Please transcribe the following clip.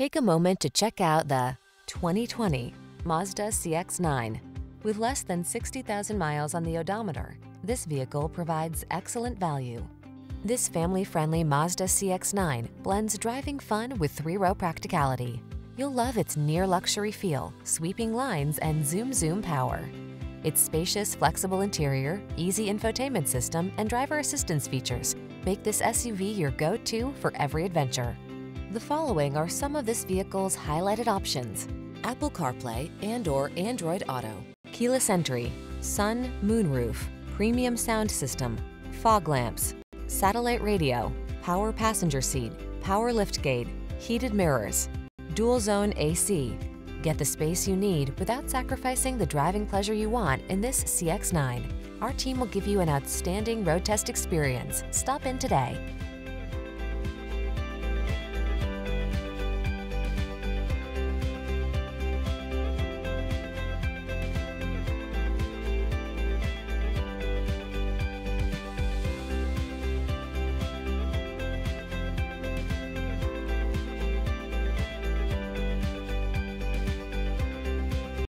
Take a moment to check out the 2020 Mazda CX-9. With less than 60,000 miles on the odometer, this vehicle provides excellent value. This family-friendly Mazda CX-9 blends driving fun with three-row practicality. You'll love its near-luxury feel, sweeping lines, and zoom-zoom power. Its spacious, flexible interior, easy infotainment system, and driver assistance features make this SUV your go-to for every adventure. The following are some of this vehicle's highlighted options. Apple CarPlay and or Android Auto, keyless entry, sun, moonroof, premium sound system, fog lamps, satellite radio, power passenger seat, power liftgate, heated mirrors, dual zone AC. Get the space you need without sacrificing the driving pleasure you want in this CX-9. Our team will give you an outstanding road test experience. Stop in today.